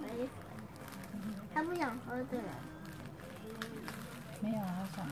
没，他不想喝的了。没有，好想。